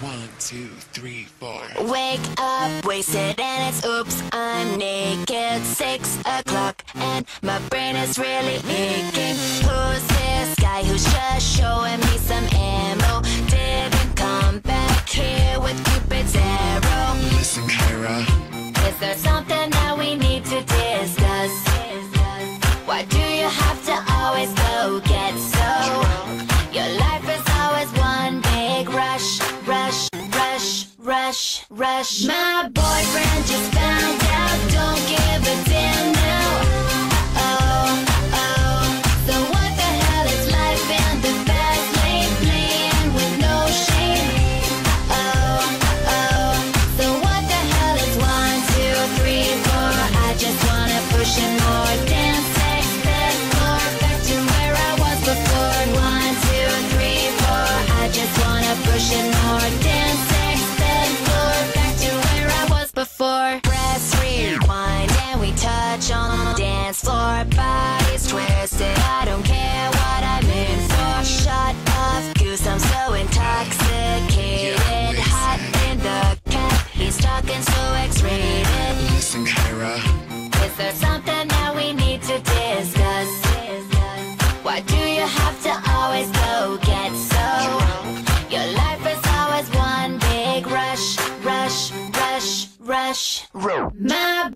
One, two, three, four. Wake up, wasted, and it's oops, I'm naked. Six o'clock, and my brain is really aching. Who's this guy who's just showing me some ammo? Didn't come back here with Cupid's arrow. Listen, Kyrah. Is there something? Rush, my boy. Rush. Rush. My